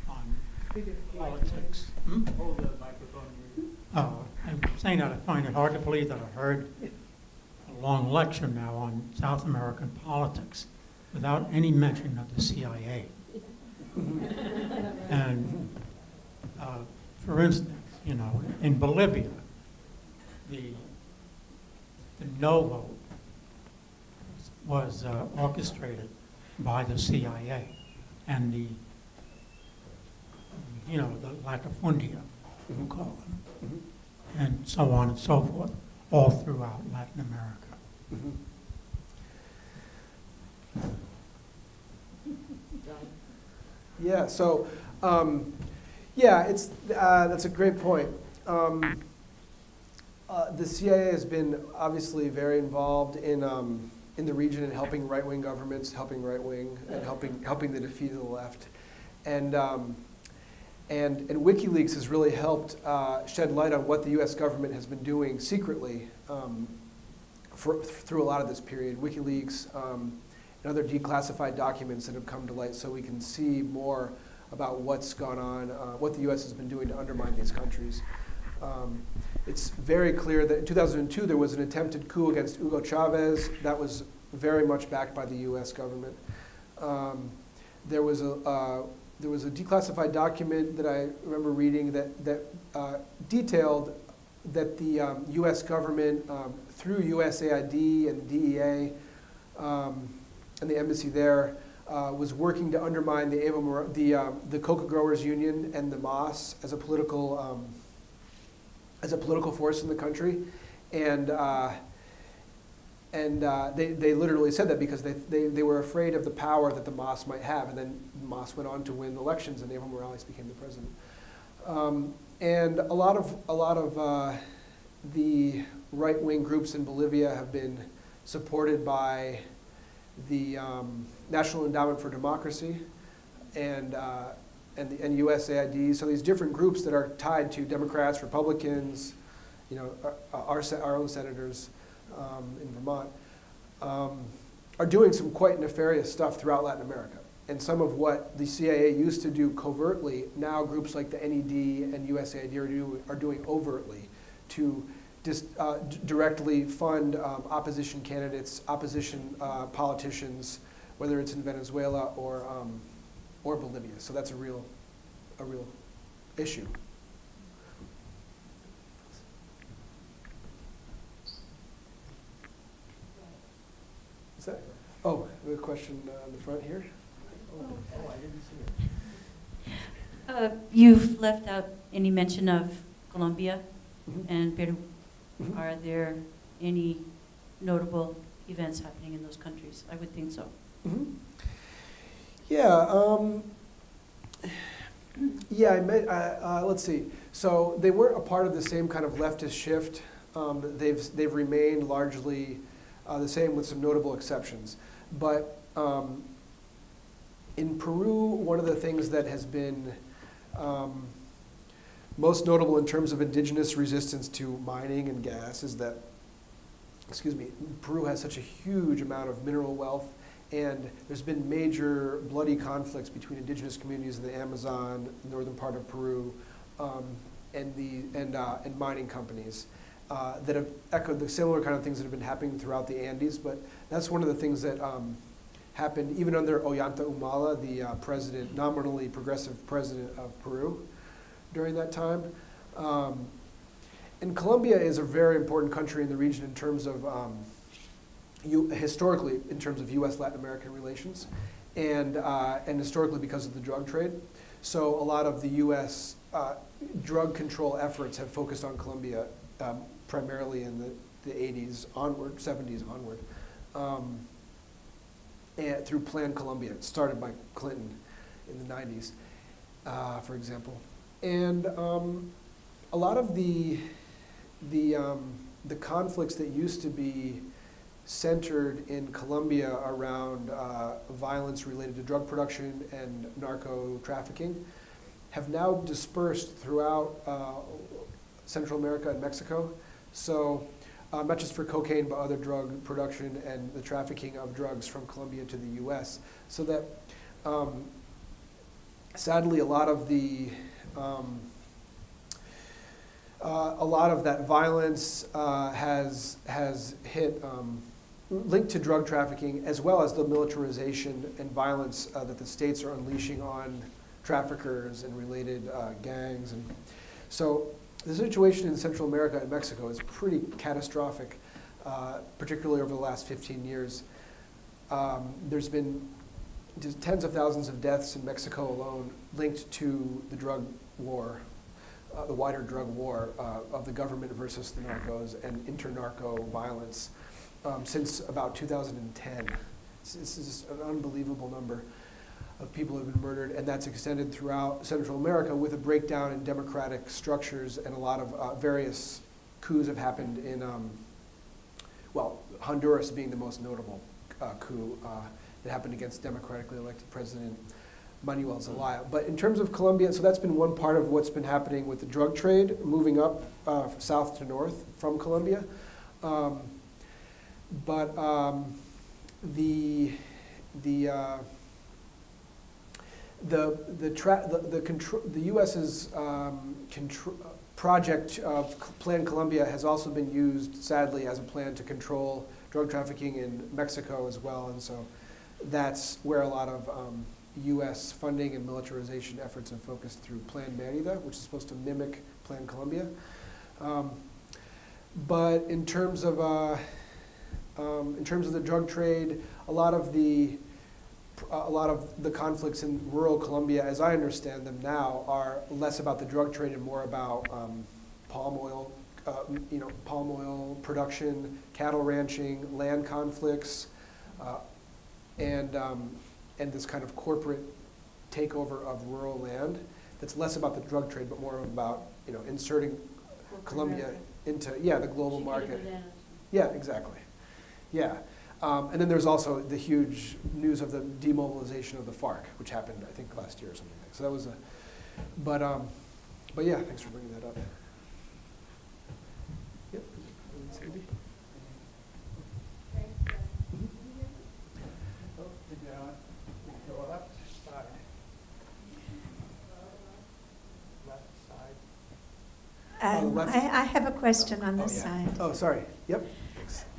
now on politics. Hmm? Hold the microphone. Oh, I'm saying that I find it hard to believe that I heard a long lecture now on South American politics without any mention of the CIA. (laughs) And, uh, for instance, you know, in Bolivia, the, the no vote was uh, orchestrated by the CIA and the, you know, the latifundia, we call them, Mhm. and so on and so forth, all throughout Latin America. Mhm. Yeah, so, um, yeah, it's, uh, that's a great point. Um, uh, the CIA has been obviously very involved in, um, in the region and helping right-wing governments, helping right-wing, and helping, helping the defeat of the left. And, um, and, and WikiLeaks has really helped uh, shed light on what the U.S. government has been doing secretly um, for, through a lot of this period. WikiLeaks um, and other declassified documents that have come to light so we can see more about what's gone on, uh, what the U.S. has been doing to undermine these countries. Um, it's very clear that in 2002 there was an attempted coup against Hugo Chavez that was very much backed by the U.S. government. Um, there was a uh, there was a declassified document that I remember reading that that uh, detailed that the um, U.S. government um, through USAID and DEA um, and the embassy there uh, was working to undermine the Mor- the um, the coca growers union and the MAS as a political um, as a political force in the country, and uh, and uh, they, they literally said that because they, they, they were afraid of the power that the MAS might have, and then MAS went on to win elections, and Evo Morales became the president. Um, and a lot of a lot of uh, the right wing groups in Bolivia have been supported by the um, National Endowment for Democracy. And, uh, and, the, and USAID. So these different groups that are tied to Democrats, Republicans, you know, our, our, our own senators um, in Vermont, um, are doing some quite nefarious stuff throughout Latin America. And some of what the CIA used to do covertly, now groups like the NED and USAID are, do, are doing overtly to dis, uh, directly fund um, opposition candidates, opposition uh, politicians, whether it's in Venezuela or, um, or Bolivia. So that's a real, a real issue. Is that, oh, we have a question uh, in the front here? Oh, oh I didn't see it. Uh, You've left out any mention of Colombia Mhm. and Peru. Mhm. Are there any notable events happening in those countries? I would think so. Mhm. Yeah, um, yeah, I meant, uh, uh, let's see. So they weren't a part of the same kind of leftist shift. Um, they've, they've remained largely uh, the same with some notable exceptions. But um, in Peru, one of the things that has been um, most notable in terms of indigenous resistance to mining and gas is that, excuse me, Peru has such a huge amount of mineral wealth and there's been major bloody conflicts between indigenous communities in the Amazon, northern part of Peru, um, and the and uh, and mining companies uh, that have echoed the similar kind of things that have been happening throughout the Andes. But that's one of the things that um, happened even under Ollanta Humala, the uh, president, nominally progressive president of Peru, during that time. Um, and Colombia is a very important country in the region in terms of um, you, historically in terms of U.S. Latin American relations, and uh, and historically because of the drug trade. So a lot of the U.S. Uh, drug control efforts have focused on Colombia um, primarily in the, the 80s onward, 70s onward, um, and through Plan Colombia, started by Clinton in the 90s, uh, for example, and um, a lot of the the um, the conflicts that used to be centered in Colombia around uh, violence related to drug production and narco trafficking have now dispersed throughout uh, Central America and Mexico. So, uh, not just for cocaine, but other drug production and the trafficking of drugs from Colombia to the US. So that, um, sadly, a lot of the um, uh, a lot of that violence uh, has has hit um, linked to drug trafficking as well as the militarization and violence uh, that the states are unleashing on traffickers and related uh, gangs and so the situation in Central America and Mexico is pretty catastrophic. uh, particularly over the last 15 years. Um, there's been tens of thousands of deaths in Mexico alone linked to the drug war, uh, the wider drug war uh, of the government versus the narcos and inter-narco violence um, since about 2010. This is an unbelievable number of people who have been murdered, and that's extended throughout Central America with a breakdown in democratic structures and a lot of uh, various coups have happened in, um, well, Honduras being the most notable uh, coup uh, that happened against democratically elected President Manuel Zelaya. But in terms of Colombia, so that's been one part of what's been happening with the drug trade, moving up uh, south to north from Colombia. Um, but um, the the uh, the the, the, the, contro- the U.S.'s um, project of Plan Colombia has also been used, sadly, as a plan to control drug trafficking in Mexico as well, and so that's where a lot of um, U.S. funding and militarization efforts have focused through Plan Merida, which is supposed to mimic Plan Colombia. Um, but in terms of uh, um, in terms of the drug trade, a lot of the a lot of the conflicts in rural Colombia, as I understand them now, are less about the drug trade and more about um, palm oil, uh, you know, palm oil production, cattle ranching, land conflicts, uh, and um, and this kind of corporate takeover of rural land. That's less about the drug trade, but more about you know inserting Colombia into yeah the global market. Yeah, exactly. Yeah. Um, and then there's also the huge news of the demobilization of the FARC, which happened, I think, last year or something. Like that. So that was a, but, um, but yeah, thanks for bringing that up. Yep. Sandy? Mhm. Oh, Go left side. Left side. On the Um. I, I have a question on Oh, this yeah. side. Oh, sorry. Yep.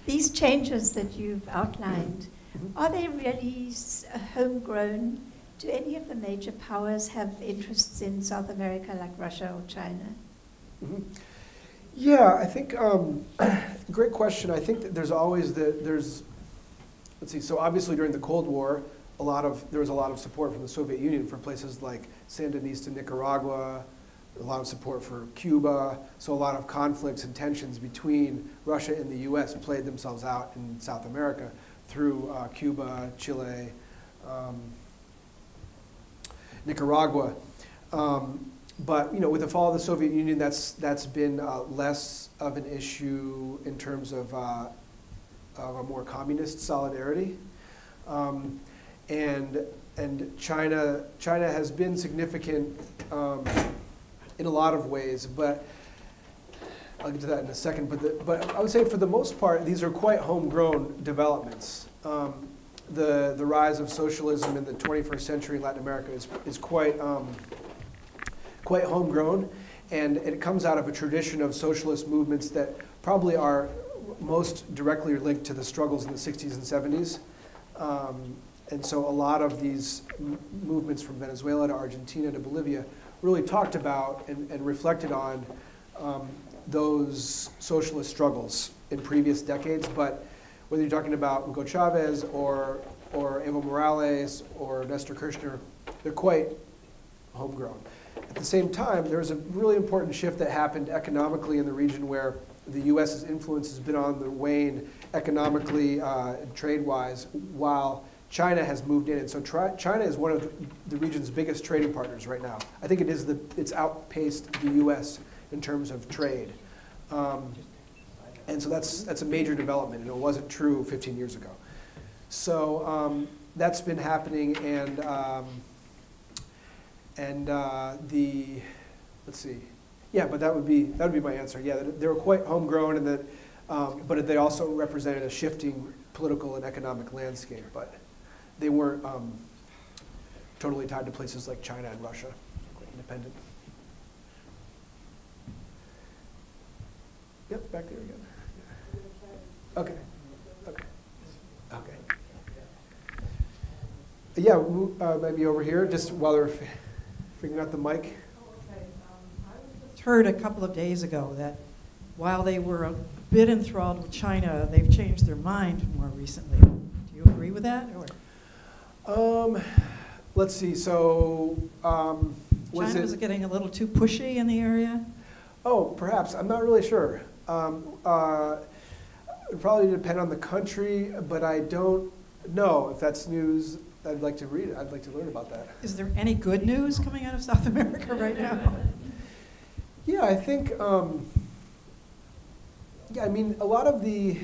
These changes that you've outlined, are they really uh, homegrown? Do any of the major powers have interests in South America, like Russia or China? Mhm. Yeah, I think, um, (clears throat) great question. I think that there's always the, there's, let's see, so obviously during the Cold War, a lot of, there was a lot of support from the Soviet Union for places like Sandinista Nicaragua, a lot of support for Cuba. So a lot of conflicts and tensions between Russia and the U.S. played themselves out in South America through uh, Cuba, Chile, um, Nicaragua. Um, but you know, with the fall of the Soviet Union, that's that's been uh, less of an issue in terms of, uh, of a more communist solidarity, um, and and China China has been significant um, in a lot of ways, but I'll get to that in a second. But the, but I would say for the most part, these are quite homegrown developments. Um, the the rise of socialism in the 21st century in Latin America is is quite um, quite homegrown, and it comes out of a tradition of socialist movements that probably are most directly linked to the struggles in the 60s and 70s. Um, and so a lot of these movements from Venezuela to Argentina to Bolivia really talked about and, and reflected on um, those socialist struggles in previous decades. But whether you're talking about Hugo Chavez or, or Evo Morales or Nestor Kirchner, they're quite homegrown. At the same time, there's a really important shift that happened economically in the region where the U.S.'s influence has been on the wane economically uh, and trade-wise, while China has moved in. And so China is one of the, the region's biggest trading partners right now. I think it is the, it's outpaced the U.S. in terms of trade. Um, and so that's, that's a major development, and it wasn't true 15 years ago. So um, that's been happening, and um, and uh, the, let's see, yeah, but that would be that would be my answer. Yeah, they were quite homegrown, and that, um, but they also represented a shifting political and economic landscape. But they weren't um, totally tied to places like China and Russia, independent. Yep, back there again. Okay. Okay. Okay. Yeah, uh, maybe over here, just while they're fi- figuring out the mic. I heard a couple of days ago that while they were a bit enthralled with China. They've changed their mind more recently. Do you agree with that? Or Um, let's see, so, um, was China it? was getting a little too pushy in the area? Oh, perhaps. I'm not really sure. Um, uh, it probably depend on the country, but I don't know if that's news. I'd like to read it. I'd like to learn about that. Is there any good news coming out of South America right now? Yeah, I think. Um, yeah, I mean, a lot of the,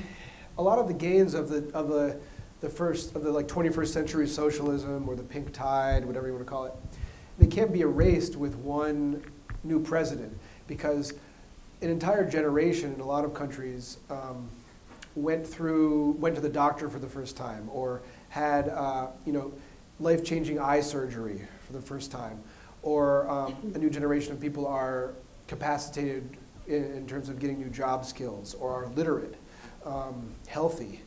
a lot of the gains of the of the, the first of the like 21st century socialism or the pink tide, whatever you want to call it, they can't be erased with one new president because an entire generation in a lot of countries um, went through went to the doctor for the first time or had uh, you know life-changing eye surgery for the first time or um, a new generation of people are capacitated in, in terms of getting new job skills or are literate um, healthy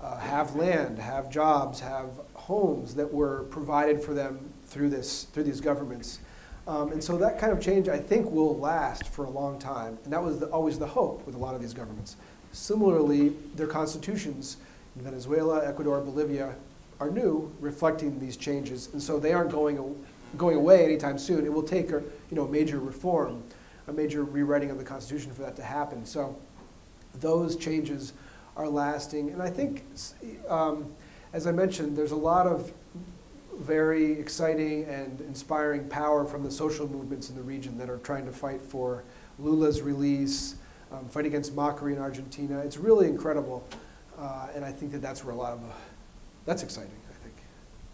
uh, have land have jobs have homes that were provided for them through this through these governments um, and so that kind of change, I think, will last for a long time. And that was the, always the hope with a lot of these governments. Similarly, their constitutions in Venezuela, Ecuador, Bolivia are new, reflecting these changes. And so they aren't going, going away anytime soon. It will take a you know, major reform, a major rewriting of the constitution for that to happen. So those changes are lasting. And I think, um, as I mentioned, there's a lot of very exciting and inspiring power from the social movements in the region that are trying to fight for Lula's release, um, fight against Macri in Argentina. It's really incredible, uh, and I think that that's where a lot of uh, that's exciting. I think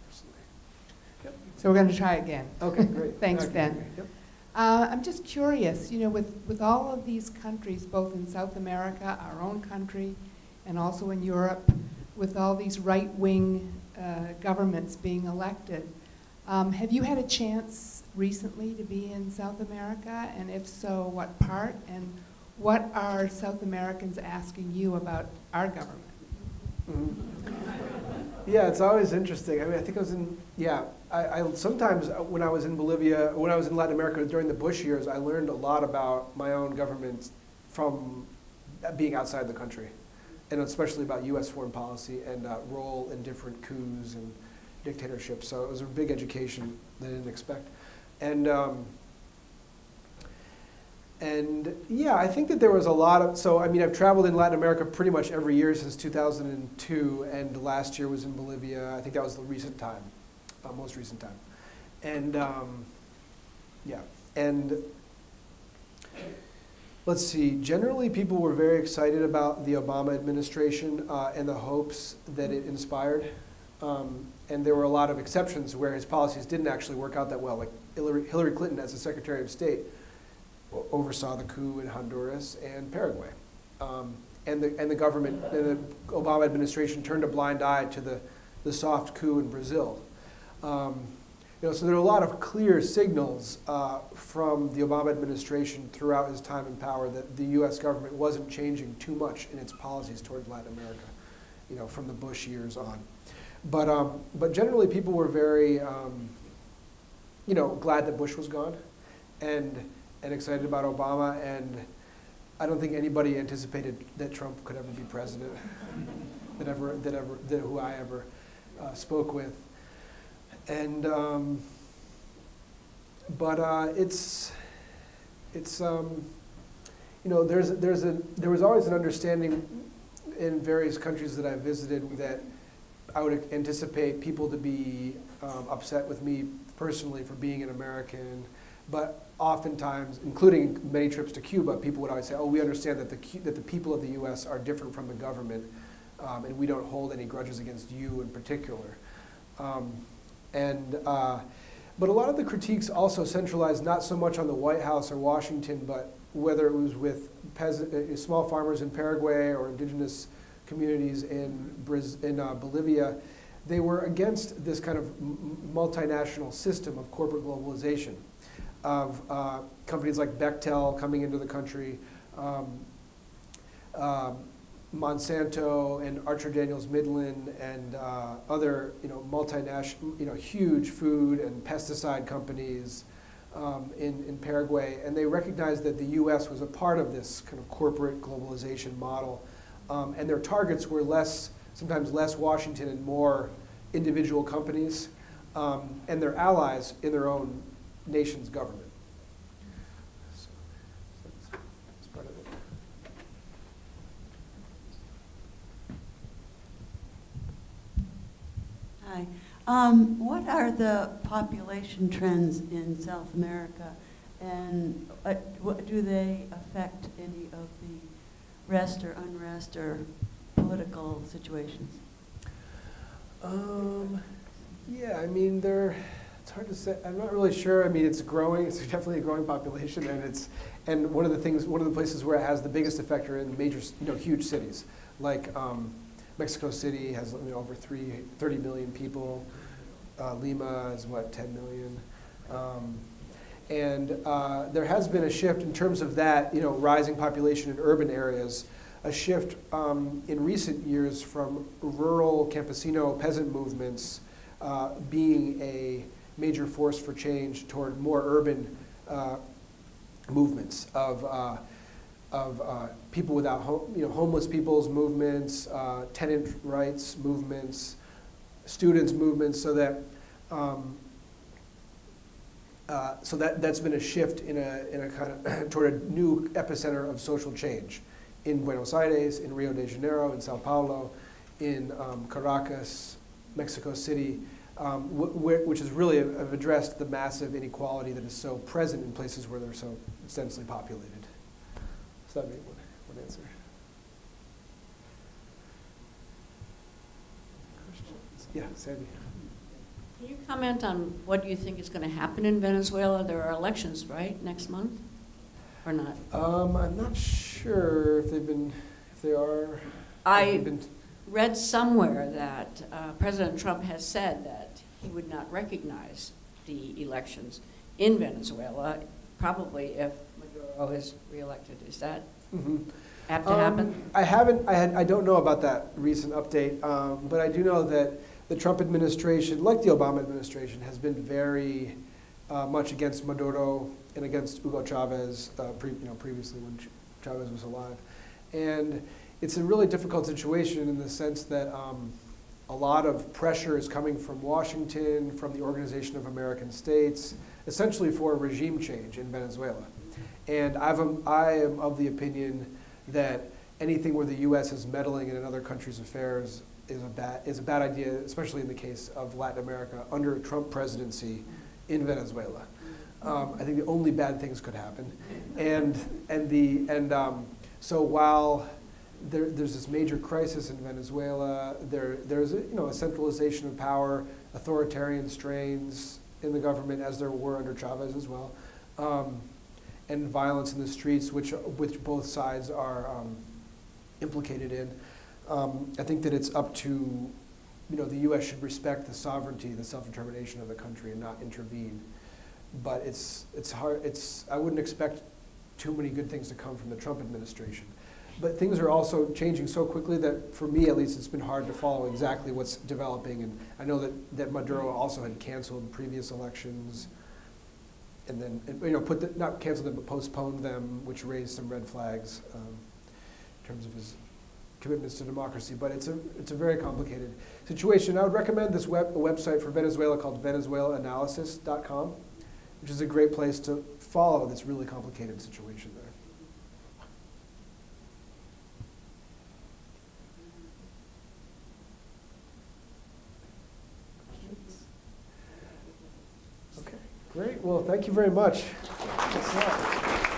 personally. So we're going to try again. Okay, great. (laughs) Thanks, Okay, Ben. Yep. Uh, I'm just curious, you know, with, with all of these countries, both in South America, our own country, and also in Europe, with all these right-wing uh, governments being elected, um, have you had a chance recently to be in South America? And if so, what part? And what are South Americans asking you about our government? Mhm. Yeah, it's always interesting. I mean, I think I was in, yeah, I, I sometimes uh, when I was in Bolivia, when I was in Latin America during the Bush years, I learned a lot about my own government from being outside the country, and especially about U.S. foreign policy and uh, role in different coups and dictatorships. So it was a big education that I didn't expect. And um, and yeah, I think that there was a lot of, so I mean, I've traveled in Latin America pretty much every year since 2002, and last year was in Bolivia. I think that was the recent time, uh, most recent time. And um, yeah, and let's see, generally people were very excited about the Obama administration uh, and the hopes that it inspired. Um, and there were a lot of exceptions where his policies didn't actually work out that well, like Hillary, Hillary Clinton as the Secretary of State oversaw the coup in Honduras and Paraguay. Um, and, the, and the government, and the Obama administration turned a blind eye to the, the soft coup in Brazil. Um, you know, so there are a lot of clear signals uh, from the Obama administration throughout his time in power that the U.S. government wasn't changing too much in its policies toward Latin America, you know, from the Bush years on. But, um, but generally, people were very, um, you know, glad that Bush was gone, and and excited about Obama. And I don't think anybody anticipated that Trump could ever be president. (laughs) that ever, that ever, that who I ever uh, spoke with. And um, but uh, it's it's um, you know there's there's a there was always an understanding in various countries that I visited that I would anticipate people to be um, upset with me personally for being an American, but oftentimes, including many trips to Cuba, people would always say, "Oh, we understand that the that the people of the U.S. are different from the government, um, and we don't hold any grudges against you in particular." Um, and uh, but a lot of the critiques also centralized not so much on the White House or Washington, but whether it was with peasant, uh, small farmers in Paraguay or indigenous communities in, in uh, Bolivia, they were against this kind of multinational system of corporate globalization, of uh, companies like Bechtel coming into the country, um, um, Monsanto and Archer Daniels Midland and uh, other, you know, multinational, you know, huge food and pesticide companies, um, in, in Paraguay, and they recognized that the U.S. was a part of this kind of corporate globalization model, um, and their targets were less, sometimes less Washington and more individual companies, um, and their allies in their own nation's government. So, so that's, that's part of it. Hi. Um, What are the population trends in South America? And uh, do they affect any of the rest or unrest or political situations? Um, yeah, I mean, they're, it's hard to say, I'm not really sure, I mean, it's growing, (laughs) it's definitely a growing population, and it's, and one of the things, one of the places where it has the biggest effect are in major, you know, huge cities, like, um, Mexico City has, you know, over three, 30 million people, uh, Lima is what, 10 million? Um, and, uh, there has been a shift in terms of that, you know, rising population in urban areas, a shift um, in recent years from rural campesino peasant movements uh, being a major force for change toward more urban uh, movements of, uh, of uh, people without home, you know, homeless people's movements, uh, tenant rights movements, students movements, so that um, uh, so that that's been a shift in a in a kind of (clears throat) toward a new epicenter of social change in Buenos Aires, in Rio de Janeiro, in Sao Paulo, in um, Caracas, Mexico City, um, wh- wh- which has really have addressed the massive inequality that is so present in places where they're so densely populated. So that would be one, one answer. Questions? Yeah, Sandy. Can you comment on what you think is going to happen in Venezuela? There are elections, right, next month? Or not? Um, I'm not sure if they've been, if they are. I read somewhere that uh, President Trump has said that he would not recognize the elections in Venezuela, probably if Maduro is reelected. Is that Mhm. apt to Um, happen? I haven't, I had, I don't know about that recent update, um, but I do know that the Trump administration, like the Obama administration, has been very uh, much against Maduro and against Hugo Chavez, uh, you know, previously when Ch- Chavez was alive. And it's a really difficult situation in the sense that um, a lot of pressure is coming from Washington, from the Organization of American States, essentially for regime change in Venezuela. And I've, um, I am of the opinion that anything where the U.S. is meddling in another country's affairs is a bad, is a bad idea, especially in the case of Latin America under Trump presidency in Venezuela. Um, I think the only bad things could happen. And, and, the, and um, so while there, there's this major crisis in Venezuela, there, there's a, you know, a centralization of power, authoritarian strains in the government, as there were under Chavez as well. Um, and violence in the streets, which, which both sides are um, implicated in. Um, I think that it's up to, you know, the U.S. should respect the sovereignty, the self-determination of the country, and not intervene. But it's it's hard. It's I wouldn't expect too many good things to come from the Trump administration. But things are also changing so quickly that, for me at least, it's been hard to follow exactly what's developing. And I know that, that Maduro also had canceled previous elections and then you know put the, not canceled them but postponed them, which raised some red flags um, in terms of his commitments to democracy. But it's a it's a very complicated situation. I would recommend this web a website for Venezuela called VenezuelaAnalysis.com, which is a great place to follow this really complicated situation there. Okay, great. Well, thank you very much. Thanks a lot.